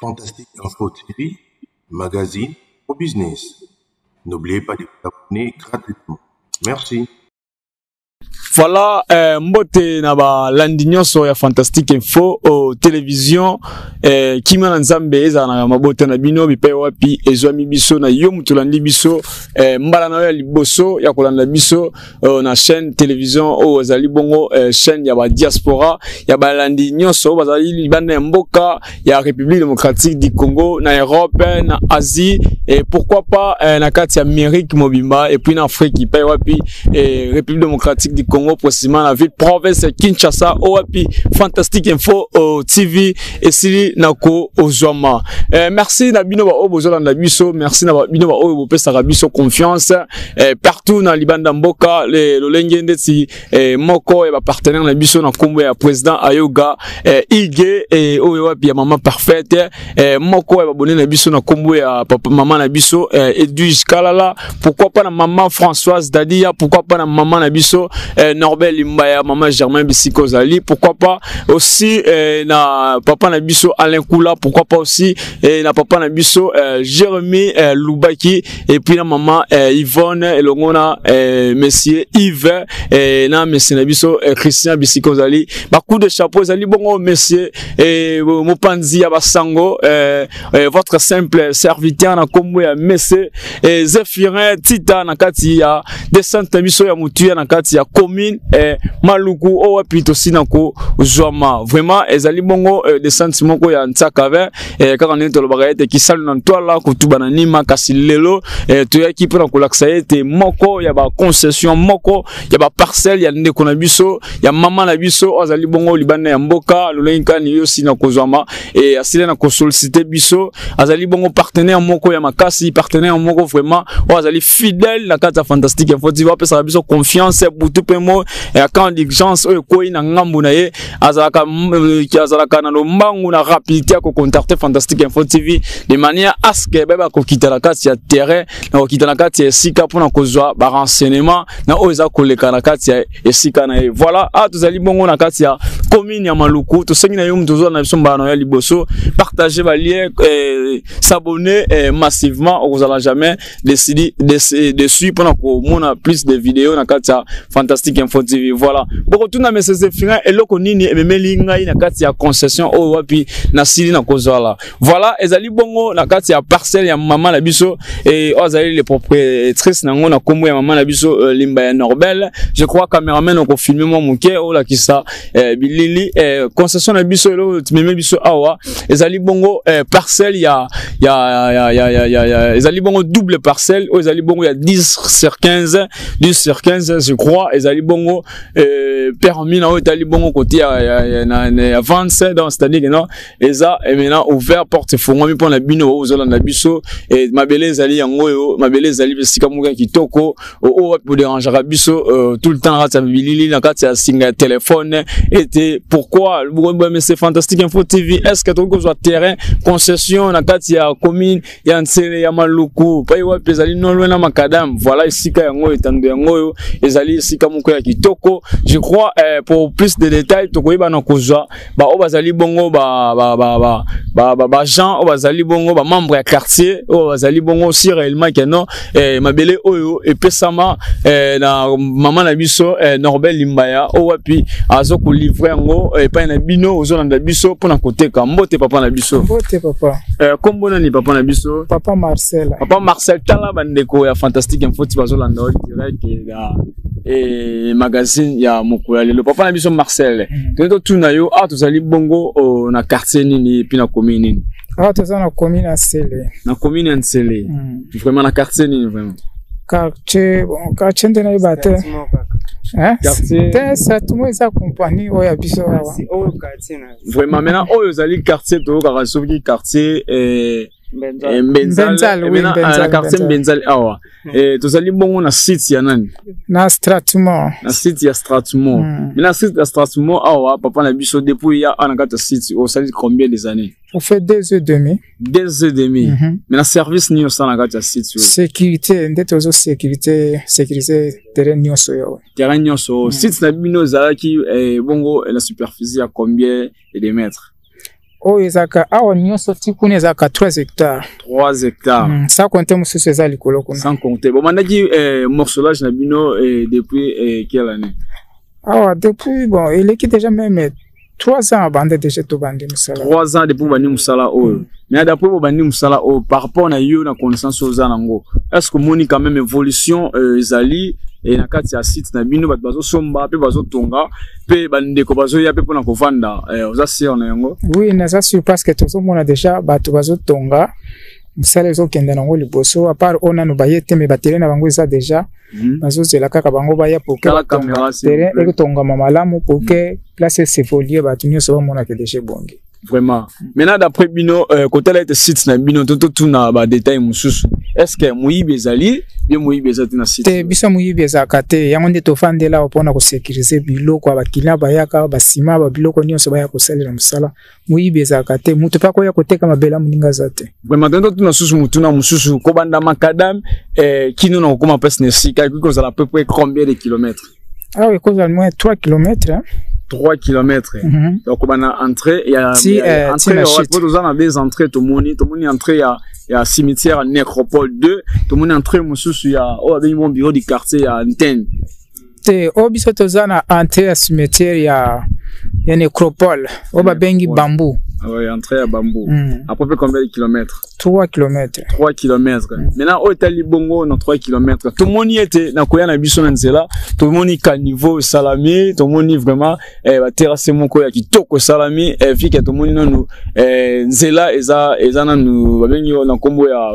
Fantastique Info TV, magazine au business. N'oubliez pas de vous abonner gratuitement. Merci. Voilà eh, mbote na balandi nyonso ya fantastique info o télévision eh, kimia na nzambe ezala na mabota na bino bipai wapi ezwami biso na yo moto olandi biso eh, mbala na yo ya liboso ya kolanda biso oh, na chaîne télévision oyo ezali bongo eh, chaîne ya badiaspora ya balandi nyonso oyo bazali libanda ya mboka ya république démocratique du congo na europe na asie et pourquoi pas eh, na kati ya amérique mobimba et puis na afrique bipai wapi eh, république démocratique du congo précisément na ville province kinshasa oyo wapi fantastique info oh, tv esili na kozwama eh, merci na bino baoyo bozolanda biso merci na bino baoyo biso confiance. Eh, partout na libanda mboka le- lolenge ndeti eh, moko ya bapartenaire na biso na nkombo ya président ayoga eh, ige eh, oyo wapi ya mama parfaite. Eh, moko ya babone na biso na nkombo ya papa mama na biso eh, kalala. Pourquoi pas na mama françoise dadia? Pourquoi pas na mama na biso eh, norbert limbaya mama germain bisiko ozali pourquoi pas aussi eh, na papa na biso alain kula pourquoi pas aussi eh, na papa na biso eh, jérémy eh, lubaki. Et puis na mama eh, yvonne elongo na eh, monsieur yves eh, na monsieur na biso eh, christian bisiko ozali bacoup de chapeau ezali bongo monsieur eh, mopanzi ya basango eh, eh, votre simple serviteur na nkombo ya eh, zephirin tita na kati ya descente na biso ya motuya na ya commune eh, maluku oyo wapi tosi na kozwama vraiment ezali bongo eh, descente moko ya ntsakave eh, kaka ndenge tolobaka ete kisali na ntwala kotuba na nima kasi lelo eh, toyaki mpona kolakisa ete moko. Ya baconcession moko. Ya baparcelle ya ndeko na biso. Ya mama na biso. Oyo azali bongo libanda ya mboka lolenge kani yo si na kozwama e asili na kosolicite biso. Azali bongo partenaire moko ya makasi partenaire moko vraiment. Oyo azali fidèle na kati ya fantastique. Info tv apesaka biso confiance butu mpe mo ya camp d'urgence oyo ekwei na ngambu na ye azalaka m- eh, azalaka na lombangu na rapidité ya kocontacte fantastique info tv de manière aske bayeba kokita na kati ya terrain na kokita na kati ya esika mpona kozwa barenseignement na oyo eza koleka na kati ya esika na ye. Voilà awa tozali bongo na kati ya commune ya maluku tosengi na yo moto ozala na biso na ya liboso partage balien eh, s'abonner eh, massivement okozala jamais décidi des- dessus mpona komona plus de vidéo na kati ya fantastique info tv voilà. Bokotuna mesese finga eloko nini ememeli ngai na kati ya concession. Oyo wapi nasili na kozwala. Voilà ezali bongo na kati ya parcelle ya mama na biso eh, oyo azali le propriétrice nango na nkombo ya mama na biso limba ya norbel. Je crois cameraman okofilme mwa moke olakisa eh, bilili eh, concession na biso elo tumeme biso awa ezali bongo eh, parcelle ya, ya, ya, ya, ya, ya, ya. Ezali bongo double parcelle. Oyo ezali bongo ya 10 sur 15 10 sur 15 je crois. Ezali bongo eh, permis na oyo etali bongo côté ya, ya, ya, na, na, ya vance donc c'est-à-dire non. Eza eh, maintenant ouvert porte mpo na bino oyo ozolanda biso eh, mabele ezali yango oyo mabele ezali esika moko ya kitoko oyo wapi oderangeaka biso euh, tout le temps kati ya bilili ya singa ya telefone ete pourquoi? Mais c'est fantastique info tv est ce que tokoki kozwa terrain? Concession kati ya commune ya ntsele ya maluku. Pai wapi? Ezali nolwe na makadam. Voilà esika yango oyo etando yango oyo ezali esika moko ya kitoko. Je crois eh, pour plus de détails tokoyeba na kozwa baoyo bazali bongo ba ba ba ba ba ba ba gens oyo bazali bongo ba membre ya quartier oyo bazali bongo si réellement que non eh, mabele oyo epesama eh, na mama na biso eh, Norbert Limbaya. Oyo wapi? Azo kolivre yango epai na bino ozolanda biso mpona koteka. Mbote papa na biso. Mbote papa. Eh, kombo nani papa na biso? Papa marcel. Papa marcel tala bandeko ya fantastique info ti bazolanda o direct ya eh, magazine ya mokolo ya lelo. Papa na biso marcel toyei totuna yo awa tozali bongo na quartier nini epi na commune nini? Awa toza na commune ya sele. Na commune ya nsele. Mm. vraiment na quartier nini vraiment quartier bon quartier nde nayeba te. Te satumo eza kompani oyo ya biso awa vraiment maintenant oyo ezali quartier toyokaka soki quartier eh, eh, Mbenzal, na quartier Mbenzal. awa Eh, tozali bongo na site ya nani na stratmo na site ya stratumont. Mm. mais na site ya stratumont awa papa na biso depuis ya awa na kati ya site osali combien des années ça fait deux heures demi deux ans et demi Mhm. mais na service nini osala na kati ya site sécurité nde tozo sécurité sécurité terrain nyonso oyo terrain nyonso site na bino ezalaki eh, bongo eh, na superficie ya combien de mètres? Oyo ezalaka awa nyonso ti kuna ezalaka 3 hectare 3 hectares. Mm, sa konte mosusu eza likolo kuna. Sans compter. Bomandaki eh, morcelage na bino eh, depuis eh, quelle année? Awa depuis bon eleki déjà même 3 ans abande déjà tobandi mosala 3 ans depuis bobandi mosala oyo. Mais d'après bobandi mosala oyo par rapport na yo na connaissance oyo oza nango est ce que omoni quand même évolution euh, ezali eh, na kati ya site na bino bato bazosomba mpe bazotonga mpe bandeko bazoya mpe mpona kovanda eh, oza sire na yango? Oui naza sur parce que tozomona déjà bato bazotonga mosala ezokende nango liboso apart oyo nano baye te me batere na bango eza déjà. Mhm. bazozela kaka bango baya poke ekotongama malamu poke place esevolie bato nyonso bamonaka déjà ebongi vraiment. Maintenant d'après bino kotala ete site na bino to totuna badetail mosusu est ce que moyibi ezali bien moyibi eza te na site? Te biso moyibi ezalaka te yango nde tofandela mpona kosécurize biloko ya bakilien bayaka basima babiloko nyonso baya kosalela mosala moyibi ezalaka te moto mpe akoya koteka mabele moninga aza te vraiment tento tuna susu mutuna mosusu kobanda makadam kino na kokóma mpesi na esika ekoki kozala peu près combien de kilomètres? Awa ekozala moins 3 kilometre 3 kilomètres. Donc kobanda entrée ya Ti, ya- eh, entrée ya- toza na des entrées tomoni. Tomoni entrée ya ya cimetière nécropole 2 tomoni entrée mosusu ya oyo abengi bon bureau du quartier ya antenne. Te oyo biso toza na entrée ya cimetière ya ya nécropole oyo babengi Ouais. bambu Ouais, entrée à Bambou. Mm. À peu près combien de kilomètres 3 kilomètres. 3 kilomètres. Mm. Maintenant, au Itali Bongo, dans 3 kilomètres. Tout le monde y était, dans Koya, dans Bisson, là. Tout le monde y caniveau, salami. Tout le monde y vraiment, eh, bah, terrasser mon Koya qui toko salami. Eh, fille, tout le monde y nous, eh, nzela, et ça, et ça, nous, bah, bien, dans Kombo, ya,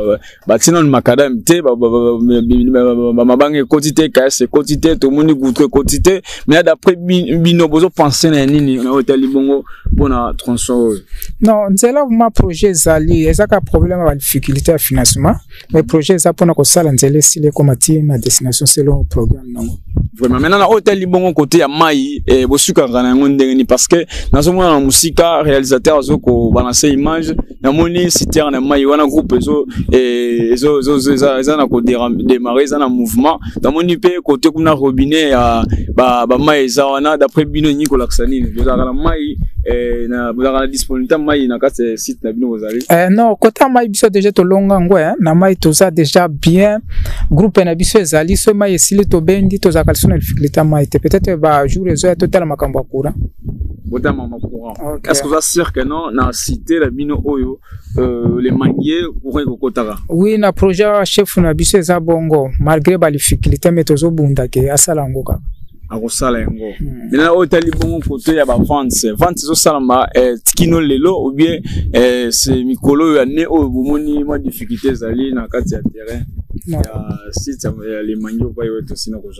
bah, sinon, le macadam, t'es, bah, bah, bah, bah, bah, quantité, KS, quantité, tout le monde y goûte, quantité. Mais d'après, bino, bozo, penser, nini, au Itali Bongo, pour la transformation. Non nzela ma projet ezali eza kaka problème ya badifficulté ya financement mais projet eza mpona kosala nzela esili ekoma ti na destination selon programme nango. Vraiment. Maintenant na oyo etali bongo ya mai eh, bosukaka na yango ndenge nini parce que nazomona na mosika réalisateur azo kobalance image. Namoni sitere na mai wana groupe ezo eh, ezo- ezo- ezo- eza na kodémarre eza na mouvement. Namoni mpe kote kuna robinet ya ba- bamai eza wana. D'après bino nyingi kolakisa nini? Bozalaka na mai eh, na- bozalaka na disponibilité ya mai na kati ya site na bino bozali. Eh, non kota mai biso deja tolonga ngo eh, na mai toza deja bien. Groupe na biso ezali so mai esili tobendi tozalaka liso na difficulté ya mai te. Peut-être bajour ezoya totala makambo ya courant. Botamama courant. Ok. est ce que oza sûr que non na cité na bino oyo euh, le mangier courant ekokotaka oui na projet chef na biso eza bongo malgré badifficulté me tozobunda ke asala yango kaka akosala yango. Maintenant oyo etali bongo kote ya bavance vente ezosalama eh, tikino lelo ou bien eh, se mikolo oyo ya ne oyo bomoni mwa difficulté ezali na kati ya terrain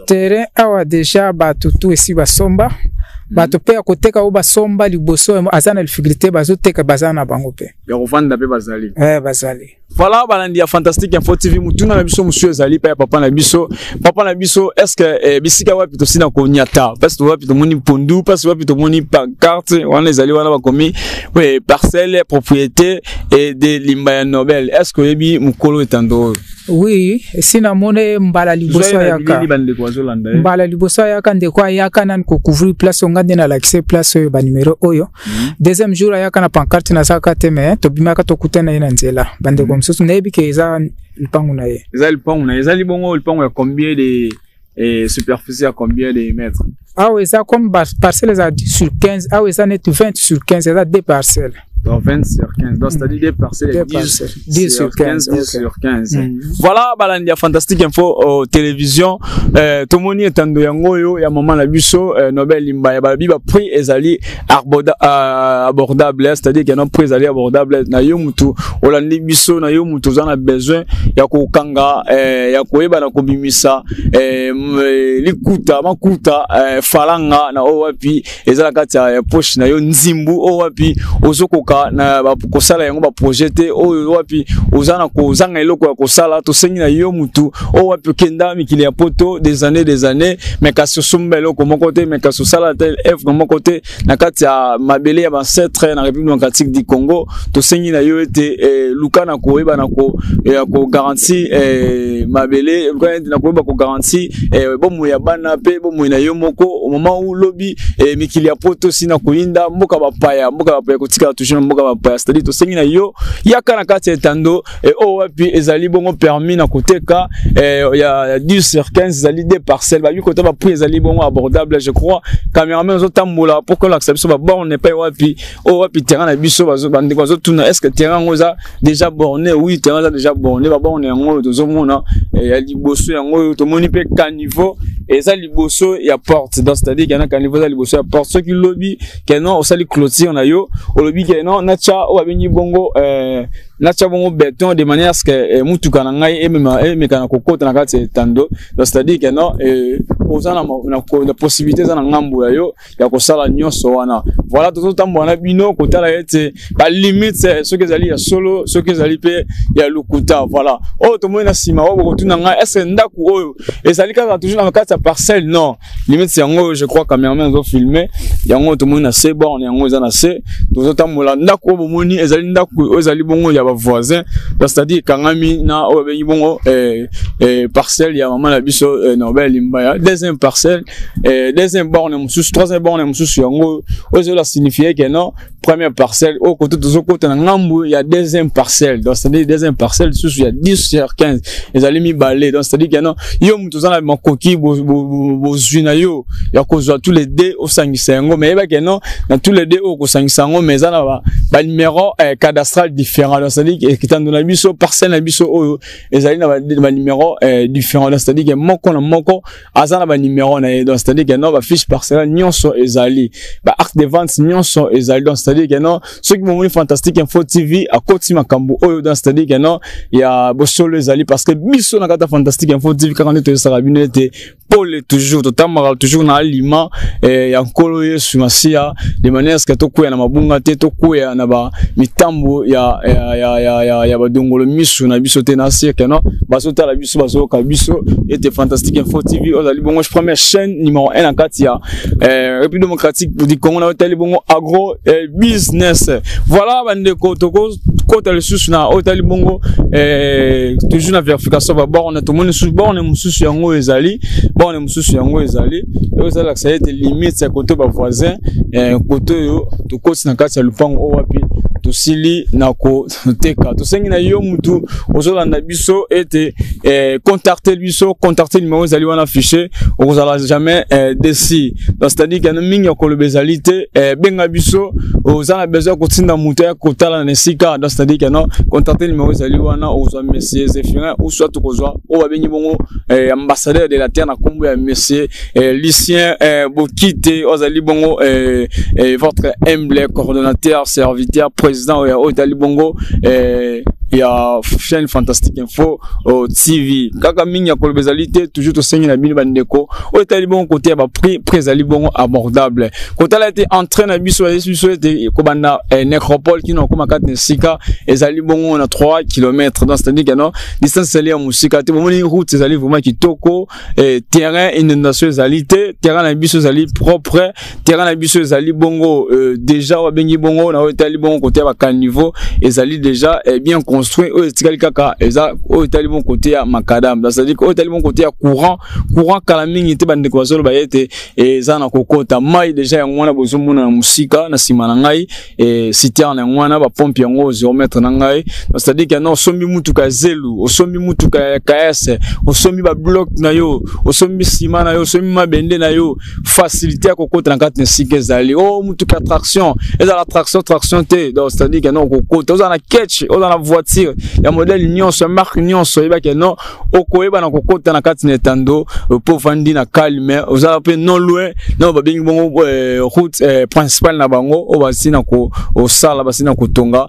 Terrain awa deja bato tu esi basomba bato mpe ya koteka oyo basomba liboso aza na difficulté bazoteka baza na bango mpe ya kovanda mpe bazali. Eh, bazali. Voilà balandi ya fantastique info tv mutuna na biso mosusu ezali mpe ya papa na biso. Papa na biso est ce que eh, bisika wapi tosina koniata mpasi wapi tomoni pondu mpasi wapi tomoni pancarte wana ezali wana bakomi we parcelle propriété et de limba ya nobel. Est ce que oyebi mokolo etando? Oyo oui esi namoni mbala liboso ayaka. ye mbala liboso ayaka ndeko ayaka nani kocouvrir place oyo nga nde nalakise place oyo banumero oyo. Deuxième jour ayaka na pancarte nazalaka te me tobimaka tokutana ye na nzela. Bandeko mosusu nayebi ke eza lupangu na ye. Eza lipango na ye. Ezali bongo lipango ya combien de eh, superficie ya combien de mètres? Awa eza comme parcelle eza 10 sur 15 awa eza neti 20 sur 15 eza deux parcelles Donc 20 sur 15. Donc, c'est-à-dire des parcelles Deux 10, parcelles. 10 sur 15, 10 ok. sur 15. Mhm. Voilà, balandi ya Fantastic Info au télévision. Euh, tomoni etando yango yo ya maman na biso euh, Nobel Limba ya babi ba prix ezali euh, abordable, hein, c'est-à-dire que non prix ezali abordable na yo mutu olandi biso na yo mutu za na besoin ya kokanga euh, ya koyeba na kobimisa euh, eh, likuta makuta euh, falanga na o wapi ezala kati ya poche na yo nzimbu o wapi ozokoka na kosala yango baprojet oyo wapi oza na kozanga eloko ya kosala tosengi na yo mutu. O wapi poto des années des années me kasi osomba eloko moko te me kasi osala te evre moko te. Na kati ya mabele ya bancetre na république démocratique du congo tosengi na yo ete eh, luka na koyeba na kogaranti eh, mabele na koyeba kogaranti eh, bomoi ya bana mpe bomoi na yo moko. Au moment où lobi eh, mikili ya poto si na mboka bapaya mboka bapaya toujours mboka bapaya c'est-à-dire na yo yaka na kati ya etando oyo wapi ezali bongo permis na koteka ya 10 sur 15 ezali des parcelles. Babi kota baprix ezali bongo abordable je crois. Cameraman ozotambola pour que lakisa biso baborne epai wapi oyo wapi terrain na biso bandeko bazotuna. Est ce que terrain yango eza déjà borné? Oui terrain eza déjà borné. Baborne yango oyo tozomona ya liboso yango oyo tomoni caniveau eza liboso ya porte. Donc c'est à dire kana caniveau eza liboso ya porte. Soki lobi keno osali clôture na yo olobi keno natya oyo babengi bongo de manière ce que mutuka na ngai emeka na kokota na kati ya etando donc c'est à dire keno oza na possibilité eza na ngambo ya yo ya kosala nyonso wana voilà. Tozotambola na bino kotala ete balimite soki ezali ya solo soki ezali mpe ya lokuta voilà. Oyo tomoni na nsima oyo est ce que ndako oyo ezali kaka na kati ya parcelle non. Limite yango oyo je crois cameraman azofilme yango tomoni na se yango se oyo bomoni ezali ezali bongo ya bavoisin c'est à dire ekangami na oyo babengi bongo parcelle ya mama na biso na obel limbaya. Deuxième parcelle deuxième borne mosusu troisième borne mosusu yango oyo ezola signifie ke non première parcelle oyo kote tozokota na ngambu ya deuxième parcelle. Donc c'est à dire deuxième parcelle lisusu ya 10 sur 15 ezali mibale donc c'est à dire ke non yo moto oza na makoki bozwi na yo ya kozwa tous les deux osangisa yango. Mais yebake non na tous les deux oyo kosangisa yango mais eza na banumero cadastral différent. Donc c'est à dire ekitando na biso parcelle na biso oyo ezali na banumero différent. Donc c'est à dire ke moko na moko aza na banumero na ye donc c'est à dire ke non bafiche parcelle nyonso ezali. Baacte de vente nyonso ezali. Donc c'est à dire ke non soki bomoni fantastique info tv akoti makambo oyo donc c'est à dire ke non ya bosolo ezali. Parce que biso na kati ya fantastique info tv kaka nde toyesaka bino ete pole toujours totambaka toujours na alima eh, ya nkolo yesu masiya de manière ce que tokwea na mabunga te tokwea na bamitambo ya, ya, ya, ya, ya, ya badongolo misu na biso te na sirke no bazotala biso bazoyoka biso ete fantastique info tv ozali bongo première chaîne numéro 1 na eh, république démocratique du congo na bongo agro eh, business voilà bandeko tokokota lisusu na otali bongo eh, toujours na verification baborne tomoni lisusu borne yango ezali borne mosusu yango ezali ezalakisa ete limite ya kote bavoisin kote oyo tokoti na kati ya lupango oyo wapi tosili na koteka. Tosengi na yo mutu ozolanda biso ete eh, contacte biso contacte numero ezali wana affiché okozala jamais eh, desi. C'est-à-dire kana mingi ya koloba ezali te eh, benga biso oza na besoin ya kotinda mutu ya kotala na esika. Donc c'est-à-dire kana contacte numero ezali wana okozwa monsieur zéphirin ou soit tokozwa oyo babengi bongo eh, ambassadeur de la terre na nkombo ya monsieur eh, lucien eh, bokite ozali bongo eh, eh, votre humble coordonnateur serviteur président oyo oyo etali bongo eh, ya chaîne fantastique info o tv kaka mingi ya koloba ezali te toujours tosengi na bandeko. Oyo etali bongo kote prix ezali bongo abordable. Kotala ete entrain na biso ayesi biso ete kobanda ezali bongo na 3 km donc c'est-à-dire distance ezali ya mosika te. Bomoni route ezali vraiment kitoko eh, terrain inondation ezali te. Terrain na biso propre. Terrain na biso ezali bongo euh, déjà bongo na bakaniveau ezali déjà eh, bien construit kaka eza oyo etali bon kote ya makadam. C'est-à-dire oyo etali bon kote ya courant courant kala mingi te bandeko bazoloba ye ete eza na kokota. Mai déjà yango wana bozomona na mosika na nsima na ngai e, citerne yango wana bapompe yango ozometre na ngai. C'est-à-dire no osombi mutuka ya zelu osombi mutuka ya ks osombi bablok na yo osombi nsima na yo osombi mabende na yo facilité ya kokota na kati na esika ezali. O mutuka ya traction ezala traction traction te. Donc c'est-à-dire ke no okokota oza na ketch oza na voiture ya modele nyonso ya marque nyonso oyebake no okoyeba na kokota na kati na etando mpo ofandi na calme ozala mpe non loin na babengi bongo eh, route eh, principale na bango oyo basi na kosala basi na kotonga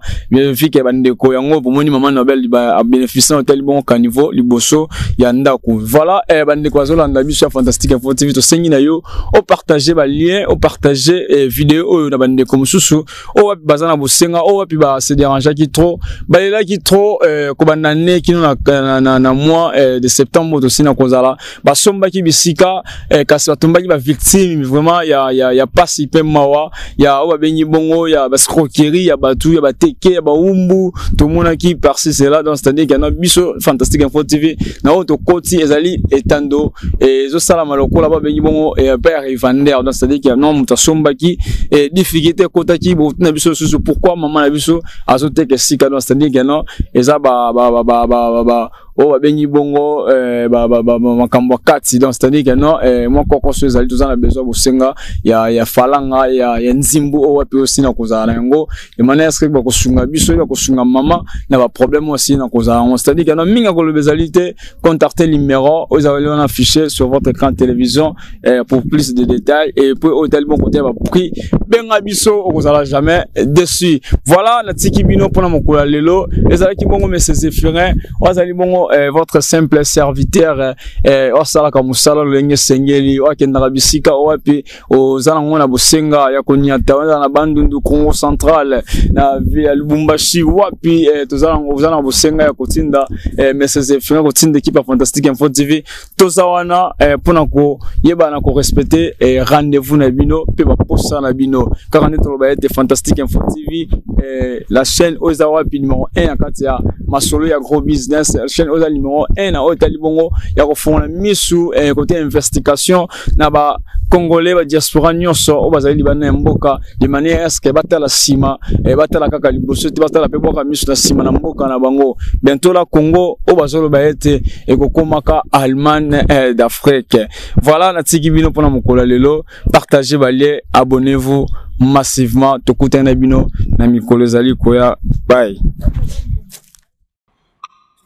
fike bandeko yango bomoni mama nobel abénéficie na otali bongo caniveau liboso ya ndako. Voilà eh, bandeko bazolanda biso ya fantastique info tv tosengi na yo opartage balien opartage eh, video oyo na bandeko mosusu oyo wapi baza na bosenga oyo wapi base dérangeaki trop balelaki trop kobanda ne kino na, na, na, na mois eh, de septembre tosi na kozala basombaki bisika eh, kasi batombaki bavictime vraiment ya, ya, ya pasi mpe mawa ya oyo babengi bongo ya bascroquerie ya batu ya bateke ya baumbu tomonaki parci cela donc c'est-à-dire kana biso fantastique info tv na oyo tokoti ezali etando. Ezosalama lokola babengi bongo eh, mpe ya revander donc c'est-à-dire ke non moto asombaki. Eh, difficulté ekotaki botuna biso lisusu pourquoi mama na biso azoteka esika donc c'est-à-dire ke non eza ba, ba, ba, ba, ba, ba, ba, oyo babengi bongo eh, makambo ya kati donc c'est-à-dire ke non eh, mwa koko so ezali toza na besoin bosenga ya, falanga ya, nzimbu. Oyo wapi osi na kozala na yango. Emana eske bakosunga biso bakosunga mama na baproblème aussi na kozala yango. C'est-à-dire ke non mingi akoloba ezali te contacte numéro oyo ezali wana affiché sur votre écran de télévision eh, pour plus de détails. Et puis oyo etali bon côté ya baprix benga biso okozala jamais déçu voilà natiki bino mpona mokolo ya lelo. Ezalaki bongo mese zéphirin. Oyo azali bongo eh, votre simple serviteur eh, osalaka mosala lolenge esengeli oyo akendaka bisika oyo wapi oza nango na bosenga ya koniata oza na bandundu congo central na vi ya lubumbashi wapi eh, toza nango oza na bosenga ya kotinda eh, mese zéphirin kotinda équipe ya fantastique info tv toza wana eh, mpona koyebana korespecte eh, rendez-vous na bino mpe baposa na bino. Kaka nde toloba ete fantastique info tv eh, la chaîne wapi numéro 1 na kati ya masolo ya gros business la chaîne oyo eza numéro 1 na oyo etali bongo ya kofongola misu kote investigation na bacongolais badiaspora nyonso oyo bazali libanda ya mboka. De manière eske batala nsima batala kaka liboso te batala mpe bwaka misu na nsima na mboka na bango. Bientôt la congo oyo bazoloba ete ekokomaka allemagne d'afrique. Voilà natiki bino mpona mokolo ya lelo. Partagez balie abonnez-vous massivement. Tokutani na bino na mikolo ezali koya. Bye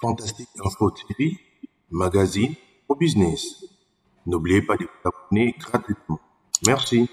Fantastique Info TV, magazine au business. N'oubliez pas de vous abonner gratuitement. Merci.